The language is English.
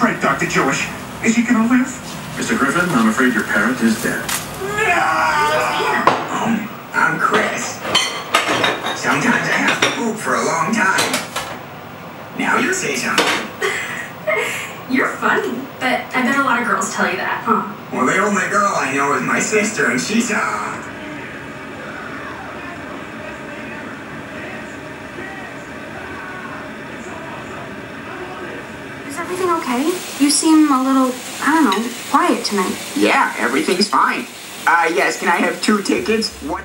prank Dr. Jewish. Is he gonna live? Mr. Griffin, I'm afraid your parent is dead. No! Um, I'm Chris. Sometimes I have to poop for a long time. Now you say something. You're funny, but I bet a lot of girls tell you that, huh? Well, the only girl I know is my sister, and she's uh. Everything okay? You seem a little, I don't know, quiet tonight. Yeah, everything's fine. Uh, yes, can I have two tickets? One.